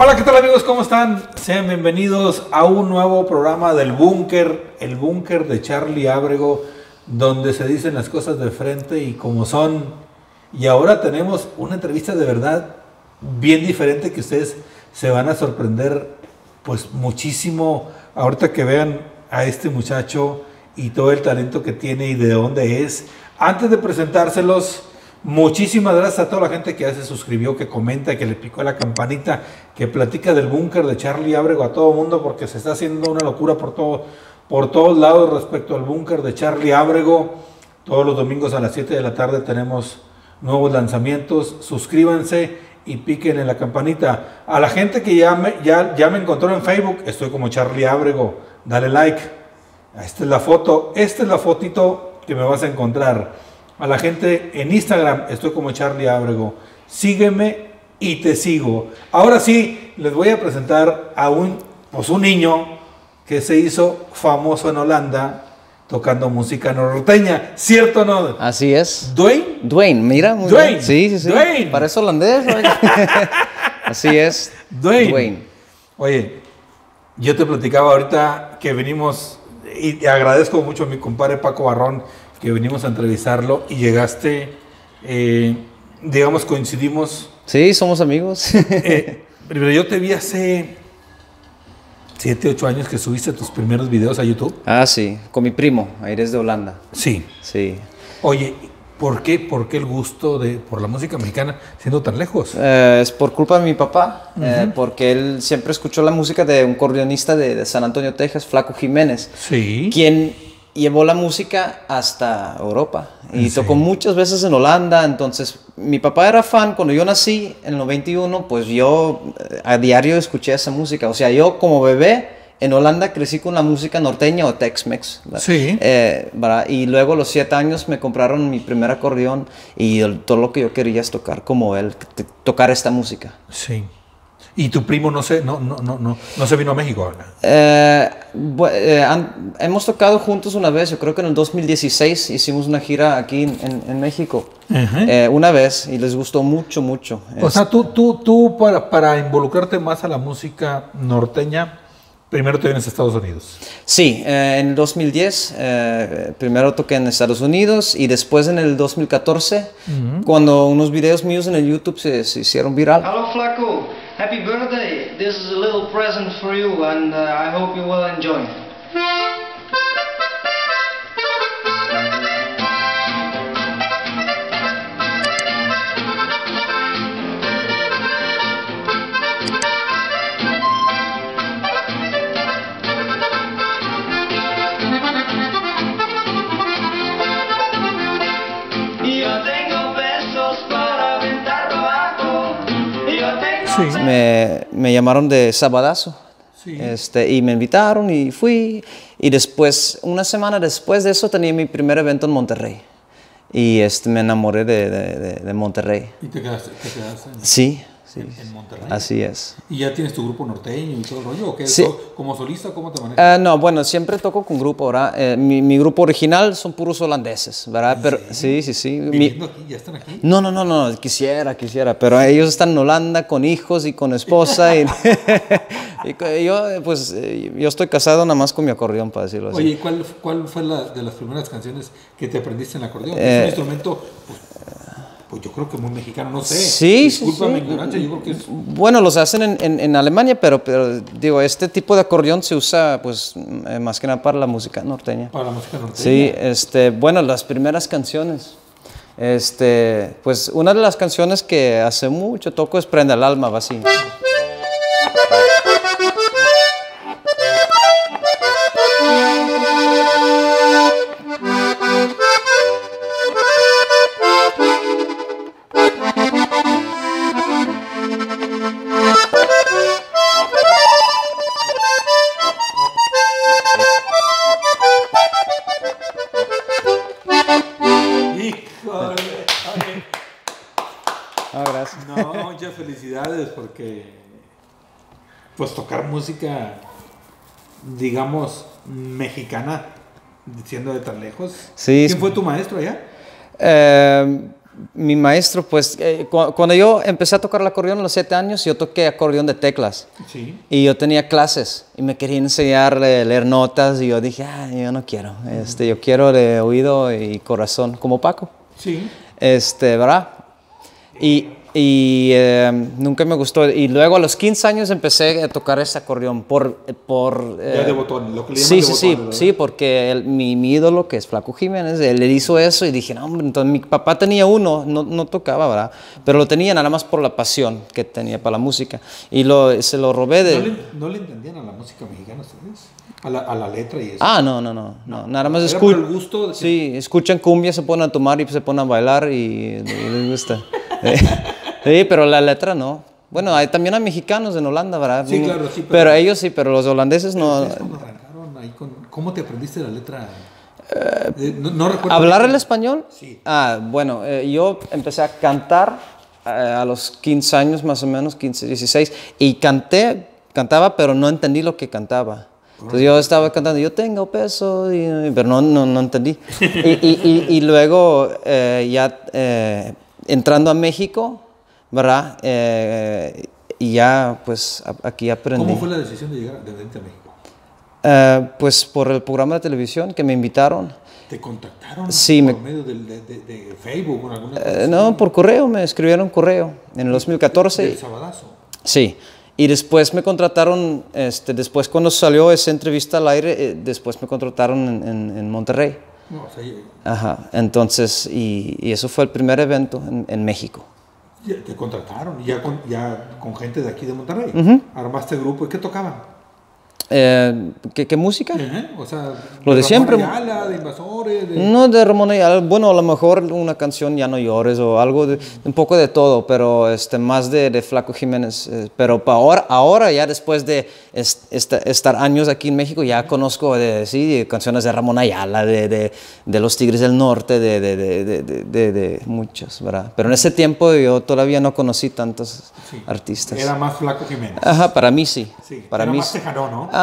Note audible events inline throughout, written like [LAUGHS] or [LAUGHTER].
Hola, ¿qué tal amigos? ¿Cómo están? Sean bienvenidos a un nuevo programa del Búnker, el Búnker de Charlie Ábrego, donde se dicen las cosas de frente y como son. Y ahora tenemos una entrevista de verdad bien diferente que ustedes se van a sorprender pues muchísimo ahorita que vean a este muchacho y todo el talento que tiene y de dónde es. Antes de presentárselos, muchísimas gracias a toda la gente que ya se suscribió, que comenta, que le picó la campanita, que platica del búnker de Charlie Ábrego a todo mundo porque se está haciendo una locura por, todo, por todos lados respecto al búnker de Charlie Ábrego. Todos los domingos a las 7 de la tarde tenemos nuevos lanzamientos. Suscríbanse y piquen en la campanita. A la gente que ya me, ya, me encontró en Facebook, estoy como Charlie Ábrego. Dale like. Esta es la foto. Esta es la fotito que me vas a encontrar. A la gente en Instagram, estoy como Charlie Ábrego. Sígueme y te sigo. Ahora sí, les voy a presentar a un, pues un niño que se hizo famoso en Holanda tocando música norteña, ¿cierto o no? Así es. ¿Dwayne? Dwayne, mira, muy Dwayne, bien. Sí, sí, sí. Dwayne. Parece holandés. [LAUGHS] Así es. Dwayne. Dwayne. Oye, yo te platicaba ahorita que venimos, y agradezco mucho a mi compadre Paco Barrón, que venimos a entrevistarlo y llegaste, eh, digamos, coincidimos. Sí, somos amigos. [LAUGHS] Eh, primero, yo te vi hace 7, 8 años que subiste tus primeros videos a YouTube. ah, sí, con mi primo, Aires de Holanda. Sí. Sí. Oye, ¿por qué, por qué el gusto de, por la música mexicana siendo tan lejos? Eh, es por culpa de mi papá, eh, porque él siempre escuchó la música de un acordeonista de, de San Antonio, Texas, Flaco Jiménez, Sí. quien llevó la música hasta Europa y Sí. tocó muchas veces en Holanda. Entonces, mi papá era fan. Cuando yo nací en el 91, pues yo eh, a diario escuché esa música. O sea, yo como bebé en Holanda crecí con la música norteña o Tex-Mex. Sí. Eh. Y luego a los siete años me compraron mi primer acordeón y el- todo lo que yo quería es tocar como él, tocar esta música. Sí. Y tu primo no se, no, no, no, no, no se vino a México ahora. Eh, eh, han- hemos tocado juntos una vez, yo creo que en el 2016 hicimos una gira aquí en, en- en México. Eh, una vez y les gustó mucho, mucho. O sea, tú, tú, tú para, para involucrarte más a la música norteña, primero te vienes a Estados Unidos. Sí, eh, en el 2010 eh, primero toqué en Estados Unidos y después en el 2014, cuando unos videos míos en el YouTube se, se hicieron viral. Hello Flaco, happy birthday. This is a little present for you and uh, I hope you will enjoy. Yo Sí. Me, me llamaron de Sabadazo. Sí. Este, y me invitaron y fui. Y después, una semana después de eso, tenía mi primer evento en Monterrey. Y este, me enamoré de, de- de- de Monterrey. Y te quedaste, te quedaste en, Sí, sí. en Monterrey. Así es. ¿Y ya tienes tu grupo norteño y todo el rollo? ¿O qué? Sí. ¿Tú ¿Como solista cómo te manejas? Ah, no, bueno, siempre toco con grupo, ¿verdad? Eh, mi, mi grupo original son puros holandeses, ¿verdad? Pero, sí, sí, sí. Mi- ¿Viviendo aquí? ¿Ya están aquí? no, no, no, no, quisiera, quisiera, pero ellos están en Holanda con hijos y con esposa y, [LAUGHS] y yo, pues, eh, yo estoy casado nada más con mi acordeón, para decirlo así. Oye, ¿y cuál, cuál fue la de las primeras canciones que te aprendiste en el acordeón? es Eh, un instrumento, pues, pues yo creo que muy mexicano, no sé. Sí, sí, Disculpa mi sí. ignorancia, yo creo que es... Bueno, los hacen en, en- en Alemania, pero, pero digo, este tipo de acordeón se usa, pues, eh, más que nada para la música norteña. Para la música norteña. Sí, este, bueno, las primeras canciones. Este, pues una de las canciones que hace mucho toco es Prenda el alma, va así. Ah, gracias. No, muchas felicidades porque pues tocar música digamos mexicana siendo de tan lejos. Sí, ¿Quién fue tu maestro allá? Eh, mi maestro, pues, eh, cu- cuando yo empecé a tocar el acordeón a los siete años, yo toqué acordeón de teclas. Sí. Y yo tenía clases y me quería enseñar a leer notas y yo dije, ah, yo no quiero. Este, yo quiero de oído y corazón, como Paco. Sí. Este, ¿verdad? Y, y eh, nunca me gustó. Y luego a los 15 años empecé a tocar ese acordeón por... por Ya eh, de botón, lo que le llaman Sí, de sí, sí, sí, porque el- mi, mi ídolo, que es Flaco Jiménez, él, él hizo eso y dije, no, hombre, entonces mi papá tenía uno, no, no tocaba, ¿verdad? Pero lo tenía nada más por la pasión que tenía para la música. Y lo, se lo robé de... ¿No le, no le entendían a la música mexicana ustedes? A la, a la letra y eso. Ah, no, no, no, no, nada más Era por el escuchan. gusto de Sí, escuchan cumbia, se ponen a tomar y se ponen a bailar y, y les gusta. [LAUGHS] sí, pero la letra no. Bueno, hay también hay mexicanos en Holanda, ¿verdad? Sí, claro, sí, pero... pero- ellos sí, pero los holandeses no. ¿Ustedes cuando arrancaron ahí con- ¿Cómo te aprendiste la letra? Eh, no, no recuerdo. ¿Hablar el español? Sí. Ah, bueno, eh, yo empecé a cantar eh, a los 15 años más o menos, 15, 16, y canté, cantaba, pero no entendí lo que cantaba. Entonces yo estaba cantando, yo tengo peso, y- pero no, no, no entendí. [LAUGHS] Y, y- y- y luego eh, ya eh, entrando a México, ¿verdad? Eh, y ya pues aquí aprendí. ¿Cómo fue la decisión de llegar de venirte a México? Eh, pues por el programa de televisión que me invitaron. ¿Te contactaron Sí, por me- medio de, de- de Facebook o alguna Eh, no, por correo, me escribieron correo en el 2014. del Sabadazo? Sí, y después me contrataron, este, después cuando salió esa entrevista al aire, eh, después me contrataron en, en- en Monterrey. No, o sea, Ajá, entonces, y, y eso fue el primer evento en, en México. Te contrataron ya con, ya con gente de aquí de Monterrey. Armaste grupo. ¿Y qué tocaban? Eh, ¿qué, qué música? Ajá, O sea, Lo de Ramón siempre. Ayala, de invasores, de... No de Ramón Ayala, bueno, a lo mejor una canción Ya no llores o algo, de, un poco de todo, pero este, más de, de Flaco Jiménez. eh, pero pa ahora, ahora, ya después de est- esta- estar años aquí en México, ya conozco de, sí, de canciones de Ramón Ayala, de, de, de Los Tigres del Norte, de, de, de, de, de- de- de muchos, ¿verdad? Pero en ese tiempo yo todavía no conocí tantos Sí. artistas. Era más Flaco Jiménez. Ajá, para mí sí. Sí, para era mí.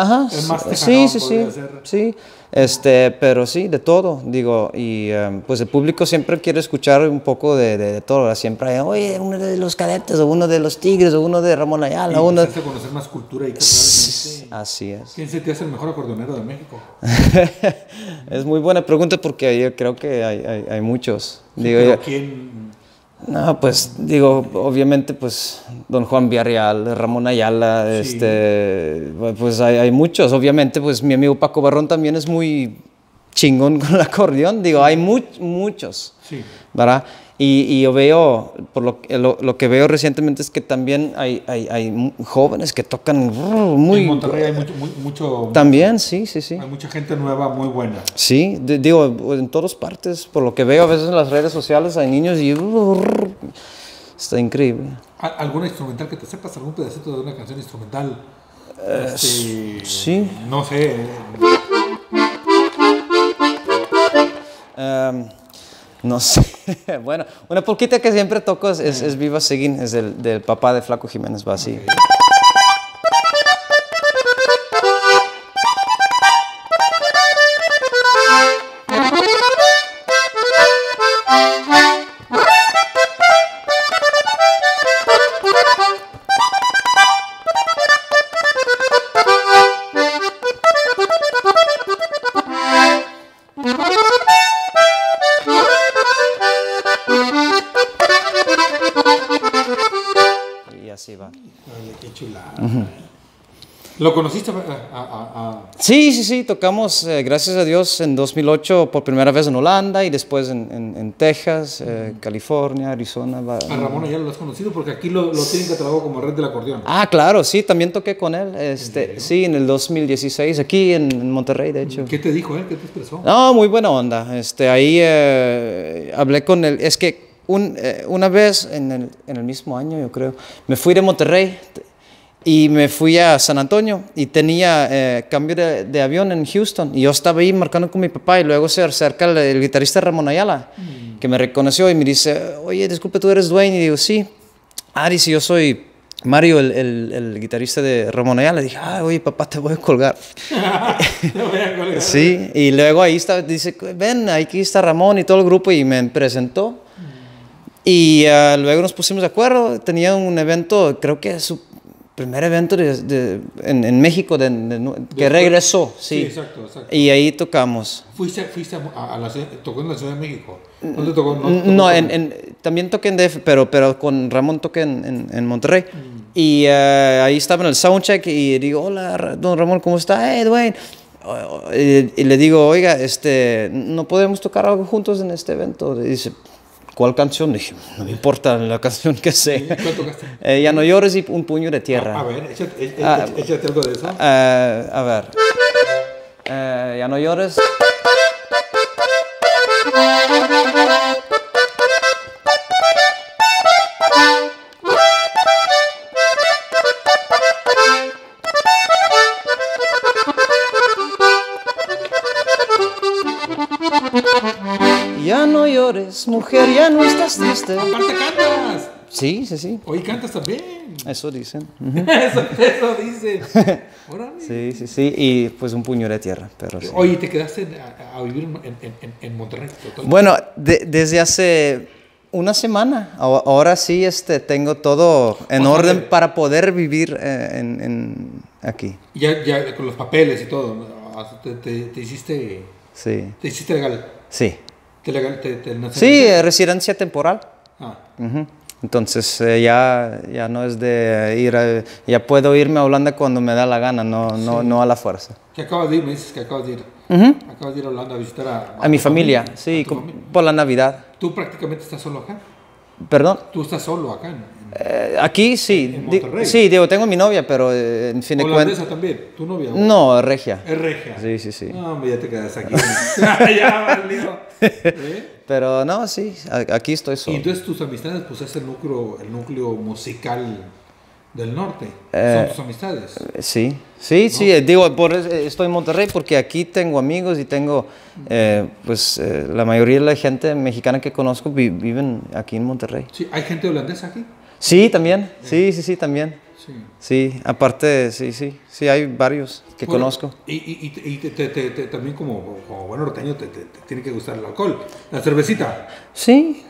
Ajá, Es más sí, sí, sí, sí, ser. sí, este, pero sí, de todo, digo, y em, pues el público siempre quiere escuchar un poco de, de- de todo, ¿verdad? siempre hay, oye, uno de los cadetes, o uno de los tigres, o uno de Ramón Y Ayala, uno... empezaste a conocer más cultura y realmente... Así es. ¿Quién se te hace el mejor acordeonero de México? [LAUGHS] es muy buena pregunta porque yo creo que hay, hay, hay muchos. Digo, Pero yo- ¿quién...? No, pues digo, obviamente, pues don Juan Villarreal, Ramón Ayala, Sí. este, pues hay, hay muchos. Obviamente, pues mi amigo Paco Barrón también es muy chingón [LAUGHS] con el acordeón. Digo, hay mu- muchos, Sí. ¿verdad? Y, y yo veo, por lo, que- lo, lo que veo recientemente es que también hay, hay, hay jóvenes que tocan muy... en Monterrey hay mucho... muy- mucho También, sí, sí, sí. Hay mucha gente nueva muy buena. Sí, de- digo, en todas partes, por lo que veo a veces en las redes sociales hay niños y... Está increíble. ¿Al- ¿Alguna instrumental que te sepas? ¿Algún pedacito de una canción instrumental? Este, Eh, sí. No sé. Em, no sé. [LAUGHS] bueno, una poquita que siempre toco es, es, Viva Seguín, es del, del papá de Flaco Jiménez, va así. ¿Lo conociste a, a- a- Sí, sí, sí, tocamos, eh, gracias a Dios, en 2008 por primera vez en Holanda y después en, en- en Texas, eh, California, Arizona. a Ramón Ayala? ¿Lo has conocido? Porque aquí lo, lo tienen catalogado como red del acordeón. Ah, claro, sí, también toqué con él, este, sí, en el 2016, aquí en, en Monterrey, de hecho. ¿Qué te dijo él? ¿Qué te expresó? No, muy buena onda. Este, ahí eh, hablé con él. Es que un, una vez en el, en el mismo año, yo creo, me fui de Monterrey y me fui a San Antonio y tenía eh, cambio de, de avión en Houston y yo estaba ahí marcando con mi papá y luego se acerca el, el guitarrista Ramón Ayala que me reconoció y me dice, oye, disculpe, tú eres Dwayne y digo, sí. Ah, dice, yo soy Mario, el, el- el guitarrista de Ramón Ayala. dije, ah, oye, papá, te voy a colgar. [LAUGHS] Te voy a colgar. [LAUGHS] Sí, y luego ahí está, dice, ven, aquí está Ramón y todo el grupo y me presentó. Y ah, luego nos pusimos de acuerdo. Tenía un evento, creo que su primer evento de- de- en, en México de- que regresó. Sí, Sí, exacto, exacto. Y ahí tocamos. Fuiste, fuiste a, a la tocó en la Ciudad de México. ¿Dónde tocó? No, tocó en, con- en- también toqué en DF, pero, pero con Ramón toqué en, en- en Monterrey. Mm. Y eh, ahí estaba en el soundcheck y digo, hola, don Ramón, ¿cómo está? Hey, Dwayne. Oh, oh, Y, y le digo, oiga, este, no podemos tocar algo juntos en este evento. Y dice, ¿cuál canción? Dije, no me importa la [LAUGHS] canción que. ¿Cuál tocaste? Eh, ya no llores y un puño de tierra. A ver, échate, échate- Ah, échate algo de eso. Eh, a ver. Eh, ya no llores. Mujer, ya no estás triste. Aparte cantas. Sí, sí, sí. Oye, cantas también. Eso dicen. [LAUGHS] eso, eso dice. [LAUGHS] Órale. Sí, sí, sí. Y pues un puño de tierra, pero sí. Oye, te quedaste a, a vivir en, en, en- Monterrey. total. Bueno, de- desde hace una semana, Ahora- sí este, tengo todo en O orden para poder vivir eh, en, en- aquí. Ya, ya con los papeles y todo. Ah, Te, te, te hiciste, Sí, te hiciste legal. sí. Te legal, te, te Sí, residencia temporal. Ah. Entonces eh, ya, ya no es de ir a, ya puedo irme a Holanda cuando me da la gana, no, no, no a la fuerza. que acabas de ir, me dices que acabas de ir. Ujú. Acabas de ir a Holanda a visitar a, A mi familia, sí, tu con- familia. por la Navidad. Tú prácticamente estás solo acá. Perdón. Tú estás solo acá. Eh, aquí sí, En Monterrey. sí, digo, tengo mi novia, pero eh, en fin de cuentas... también. ¿Tu novia? No, regia. Es regia. Sí, sí, sí. No, hombre, ya te quedas aquí. [LAUGHS] ya. [LAUGHS] ¿Eh? Pero no, sí, aquí estoy Y solo. entonces tus amistades, pues es el núcleo, el núcleo musical del norte. Eh, Son tus amistades. Sí, sí, sí, eh, digo, por, eh, estoy en Monterrey porque aquí tengo amigos y tengo, eh, pues la mayoría de la gente mexicana que conozco vi- viven aquí en Monterrey. Sí, ¿hay gente holandesa aquí? Sí, también, sí, sí, sí, también. Sí. Sí, aparte, sí, sí, sí, hay varios que Bueno, conozco. Y, y, y, y te- te- te- también como, como buen norteño te, tiene que gustar el alcohol. La cervecita. Sí.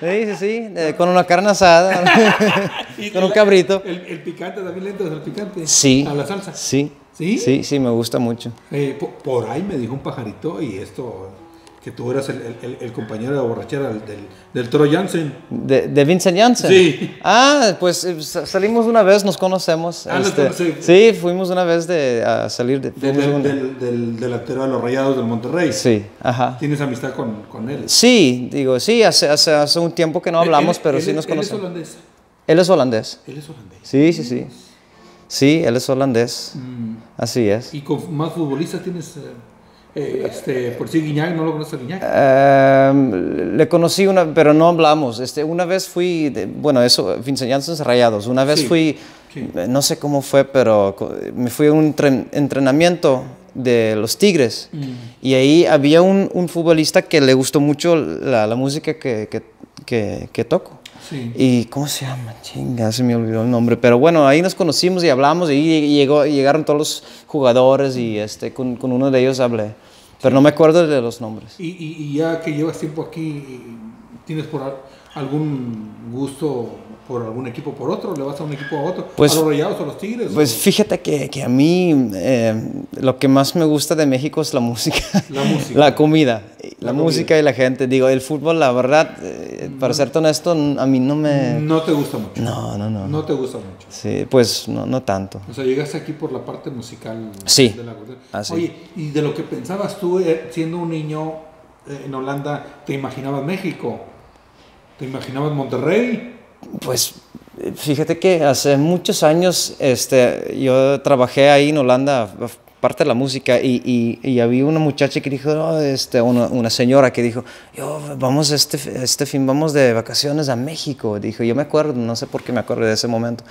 Sí, sí, sí, eh, con una carne asada, [LAUGHS] con un cabrito. El, el picante, también le entras al picante. Sí. A la salsa. Sí. ¿Sí? Sí, sí, me gusta mucho. Eh, po- por, ahí me dijo un pajarito y esto, que tú eras el, el- compañero de borrachera del, del, del Toro Jansen. De, de Vincent Janssen. Sí. Ah, pues eh, sa- salimos una vez, nos conocemos. Ah, este, conoce- sí, fuimos una vez de, a salir de... Del, del, del delantero de los Rayados del Monterrey. Sí, ajá. Tienes amistad con, con él. Sí, digo, sí, hace, hace, hace un tiempo que no hablamos, Él- pero él sí nos Él es conocemos. holandés. Él es holandés. Él es holandés. Sí, sí, sí. Sí, él es holandés. Mm. Así es. Y con más futbolistas tienes, eh, eh, este, por si Guiñac, ¿no lo conoces a Guiñac? Em, le conocí una, pero no hablamos. Este, una vez fui, de- bueno, eso, Janssen Rayados. Una vez Sí, fui, sí. eh, no sé cómo fue, pero me fui a un tren- entrenamiento de los Tigres. Mm. Y ahí había un, un futbolista que le gustó mucho la, la música que, que, que, que toco. Sí. ¿Y cómo se llama? Chinga, se me olvidó el nombre. Pero bueno, ahí nos conocimos y hablamos y llegó, llegaron todos los jugadores y este, con, con uno de ellos hablé. Pero no me acuerdo de los nombres. Y, y- y ya que llevas tiempo aquí, ¿tienes por al- algún gusto por algún equipo por otro? ¿Le vas a un equipo a otro? Pues- ¿A los Rayados o los Tigres? Pues fíjate que, que a mí eh, lo que más me gusta de México es la música. La música. [LAUGHS] La comida. La, La música comida. y la gente. Digo, el fútbol, la verdad, eh, para serte honesto, a mí no me... No te gusta mucho. No, no, no. No te gusta mucho. Sí, pues no, no tanto. O sea, llegaste aquí por la parte musical Sí. de la cultura. Ah. Oye, y de lo que pensabas tú eh, siendo un niño en Holanda, ¿te imaginabas México? ¿Te imaginabas Monterrey? Pues fíjate que hace muchos años este, yo trabajé ahí en Holanda, parte de la música, y, y- y había una muchacha que dijo, "No, este, una, una señora que dijo, yo vamos este, este fin, vamos de vacaciones a México. Dijo, yo me acuerdo, no sé por qué me acuerdo de ese momento.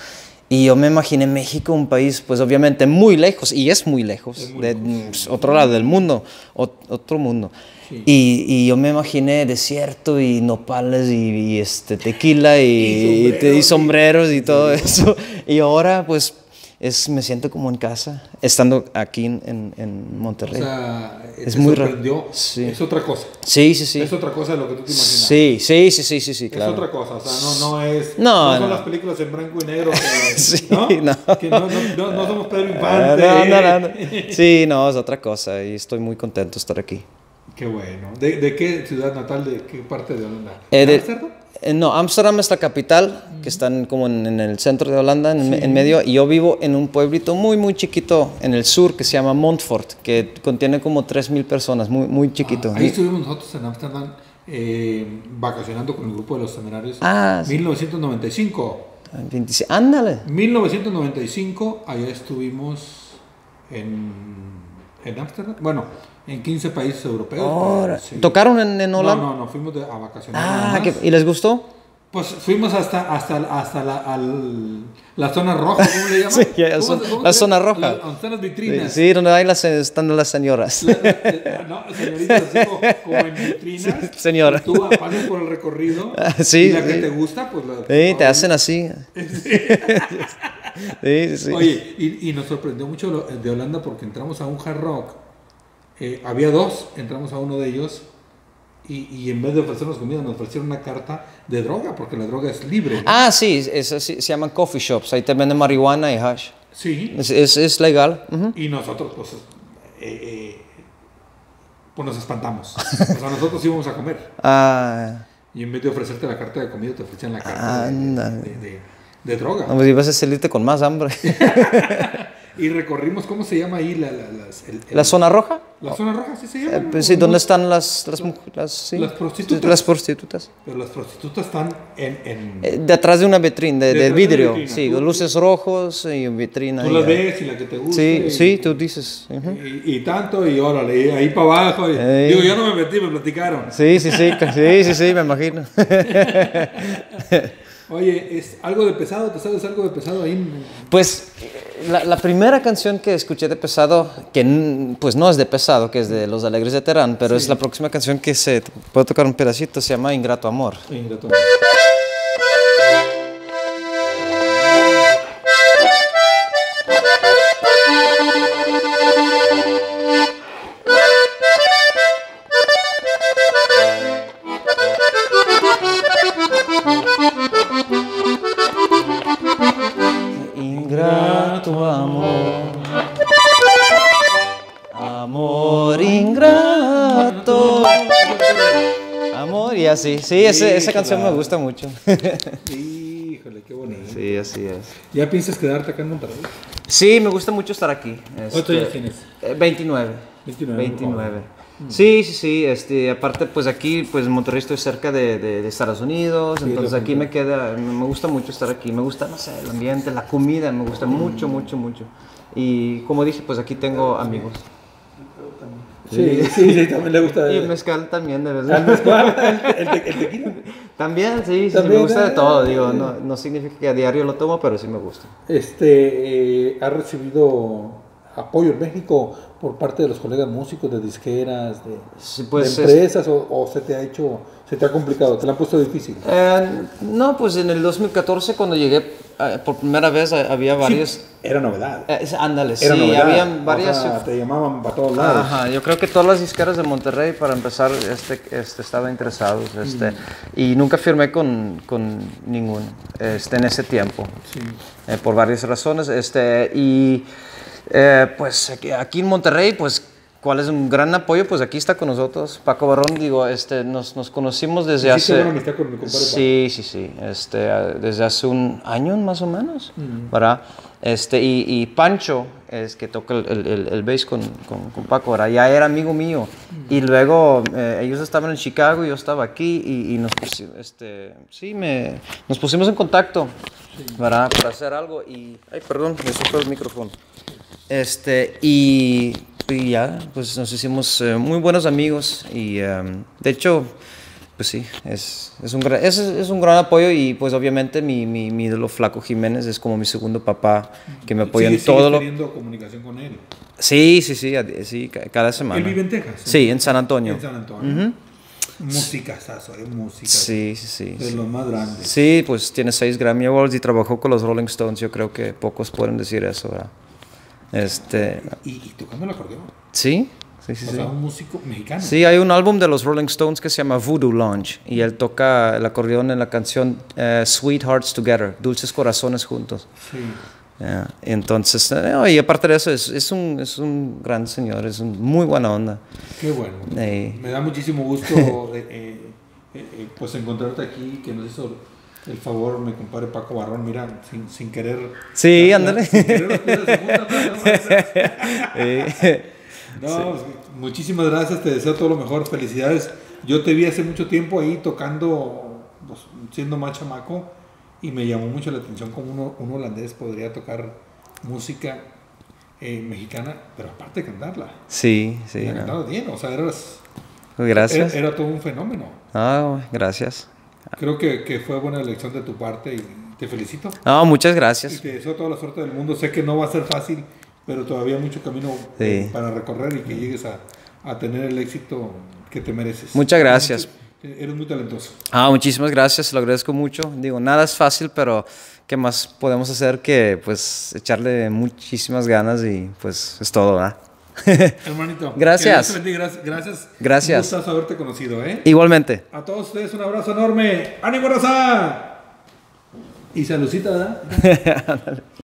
Y yo me imaginé México un país, pues obviamente muy lejos, y es muy lejos, Es muy de lejos. otro lado del mundo, ot- otro mundo. Sí. Y, y yo me imaginé desierto y nopales y, y, este, tequila y, Y [LAUGHS] y sombreros, y todo eso. Y ahora, pues, es, me siento como en casa, estando aquí en, en, en O Monterrey. sea, Es muy raro. sorprendió. Sí. Es otra cosa. sí, sí, sí. Es otra cosa de lo que tú te imaginas. Sí, sí, sí, sí, sí, sí, claro. Es otra cosa, o sea, no, no es. No, son no. las películas en blanco y negro. Que, [LAUGHS] Sí, ¿no? no. Que no, no, no- no somos Pedro Ah, Infante. no, no, no, [LAUGHS] no. Sí, no, es otra cosa y estoy muy contento de estar aquí. Qué bueno. ¿De, de qué ciudad natal, de qué parte de Holanda? Eh, de- ¿Ámsterdam? eh, no, Ámsterdam es la capital, que está en- como en, en el centro de Holanda, en, en medio, y yo vivo en un pueblito muy, muy chiquito en el sur que se llama Montfort, que contiene como 3.000 personas, muy, muy chiquito. Ah, ahí estuvimos nosotros en Ámsterdam eh, vacacionando con el grupo de los temerarios. Ah, sí. 1995. 26 ándale. 1995, allá estuvimos en en Ámsterdam. Bueno, en 15 países europeos. Sí. ¿Tocaron en, en No, Holanda? no, no, fuimos de- a vacacionar. Ah. ¿qué- ¿y les gustó? Pues fuimos hasta, hasta, hasta la, al- la zona roja, ¿cómo le [LAUGHS] llaman? Sí, ¿Cómo son- cómo la zona roja. La- donde están las Sí, vitrinas. sí, donde ahí las, están las señoras. La- la- no, señoritas, así como, en vitrinas. [LAUGHS] Sí, señora. Tú pasas por el recorrido. [LAUGHS] Sí, Y la que sí. te gusta, pues la. Sí, te hacen así. Sí, sí, sí. Oye, y, y nos sorprendió mucho lo- de Holanda porque entramos a un hard rock. Eh, había dos, entramos a uno de ellos. Y, y en vez de ofrecernos comida, nos ofrecieron una carta de droga, porque la droga es libre. ¿no? Ah, sí, es, se llaman coffee shops. Ahí te venden marihuana y hash. Sí. Es, es, legal. ujú. Y nosotros, pues, eh, eh, pues nos espantamos. O sea, nosotros íbamos a comer. [LAUGHS] Ah, Y en vez de ofrecerte la carta de comida, te ofrecían la carta de, Ándale. de, de- de droga. no, pues ibas a salirte con más hambre. [LAUGHS] Y recorrimos, ¿cómo se llama ahí? La, la, las- el- el- ¿La zona roja? la zona roja, sí se llama. Eh, pues sí, ¿dónde están las, las, las, sí, Las prostitutas. Las prostitutas. Pero las prostitutas están en... en Eh, Detrás de una vitrina, de, de de vidrio. vitrina. Sí, Tú- luces rojos y vitrina. tú y, las eh, ves y la que te gusta. Sí, y, sí, tú dices. ujú. Y, y tanto, y órale, y ahí para abajo. Ey. digo, yo no me metí, me platicaron. Sí, sí, sí, sí, sí, sí, me imagino. [LAUGHS] Oye, ¿es algo de pesado? ¿Te sabes algo de pesado ahí? Pues la, la primera canción que escuché de Pesado, que pues no es de Pesado, que es de Los Alegres de Terán, pero es la próxima canción que se puedo tocar un pedacito, se llama Ingrato Amor. Ingrato. Ingrato así. Sí, ese- esa canción me gusta mucho. [LAUGHS] Híjole, qué bonito. Sí, así es. ¿Ya piensas quedarte acá en Monterrey? Sí, me gusta mucho estar aquí. ¿Cuántos Este, años tienes? eh, 29. 29. 29. Sí, sí, sí. Este, aparte, pues aquí, pues Monterrey estoy cerca de, de- de Estados Unidos, Sí, entonces aquí me queda, me gusta mucho estar aquí. Me gusta, no sé, el ambiente, la comida, me gusta mucho, mucho, mucho. Y como dije, pues aquí tengo amigos. Sí, [LAUGHS] sí, sí, también le gusta. Y el mezcal también, de ¿Al verdad. mezcal? [LAUGHS] ¿El, te- el tequila? También, sí, También, me gusta de eh. todo. Digo, no, no significa que a diario lo tomo, pero sí me gusta. Este, eh, ¿Ha recibido apoyo en México por parte de los colegas músicos, de disqueras, de, Sí, pues, de es- empresas, o, o se te ha hecho, se te ha complicado, te la han puesto difícil? Eh, no, pues en el 2014 cuando llegué por primera vez eh, había varios... Era novedad. Eh, ándale, sí, Era novedad. habían varias... Te llamaban para todos lados. Ajá, yo creo que todas las disqueras de Monterrey, para empezar, este, este, estaban interesados. Este, Y nunca firmé con, con ninguno este, en ese tiempo, Sí. eh, por varias razones. Este, y eh, pues aquí en Monterrey, pues, ¿cuál es un gran apoyo? Pues aquí está con nosotros Paco Barrón. Digo, este, nos, nos conocimos desde Hiciste hace... con mi Sí, sí, sí. Este, desde hace un año más o menos, ¿verdad? Este, y, y Pancho, es que toca el, el, el, el bass con, con, con Paco, ¿verdad? Ya era amigo mío. Y luego eh, ellos estaban en Chicago yo estaba aquí y, y nos, pusi- este, sí, me, nos pusimos en contacto, ¿verdad? Para hacer algo y... Ay, perdón, me soltó el micrófono. Este, y, y ya, pues nos hicimos eh, muy buenos amigos y em, de hecho, pues sí, es, es, un gran, es, es un gran apoyo y pues obviamente mi, mi, mi ídolo Flaco Jiménez es como mi segundo papá que me apoya en todo lo... teniendo comunicación con él. Sí, sí, sí, sí, ca- cada semana. Él vive en Texas. Sí, en San Antonio. En San Antonio. Música, sazo, eh, música. Sí, sí, sí. De sí. los más grandes. Sí, pues tiene seis Grammy Awards y trabajó con los Rolling Stones. Yo creo que pocos pueden decir eso, ¿verdad? Este, Y, y tocando el acordeón. sí, sí, sí, o sí. sea, un músico mexicano. Sí, hay un álbum de los Rolling Stones que se llama Voodoo Lounge y él toca el acordeón en la canción eh, Sweet Hearts Together, Dulces Corazones Juntos. Sí. Ya, y Entonces, eh, y aparte de eso, es, es, un, es un gran señor, es un muy buena onda. Qué bueno. Ey. Me da muchísimo gusto eh, [LAUGHS] eh, eh, eh, pues encontrarte aquí, que nos hizo el favor, mi compadre Paco Barrón, mira, sin, sin querer. Sí, ándale. ¿no? Eh, pues, muchísimas gracias, te deseo todo lo mejor, felicidades. Yo te vi hace mucho tiempo ahí tocando, pues, siendo más chamaco, y me llamó mucho la atención cómo uno, un holandés podría tocar música eh, mexicana, pero aparte de cantarla. sí, sí. no. bien, o sea, eras, Gracias. era, era todo un fenómeno. Ah, gracias. Creo que, que fue buena elección de tu parte y te felicito. No, muchas Y gracias. te deseo toda la suerte del mundo. Sé que no va a ser fácil, pero todavía hay mucho camino Sí. eh, para recorrer y que llegues a, a tener el éxito que te mereces. Muchas gracias. Eres muy talentoso. Ah, muchísimas gracias, lo agradezco mucho. Digo, nada es fácil, pero ¿qué más podemos hacer que pues echarle muchísimas ganas y pues es todo, ¿verdad? [LAUGHS] Hermanito. Gracias. Gracias. Gracias. Gracias. Un gustazo haberte conocido, ¿eh? Igualmente. A todos ustedes un abrazo enorme. ¡Ánimo, raza! Y saludcita, ¿verdad? [LAUGHS]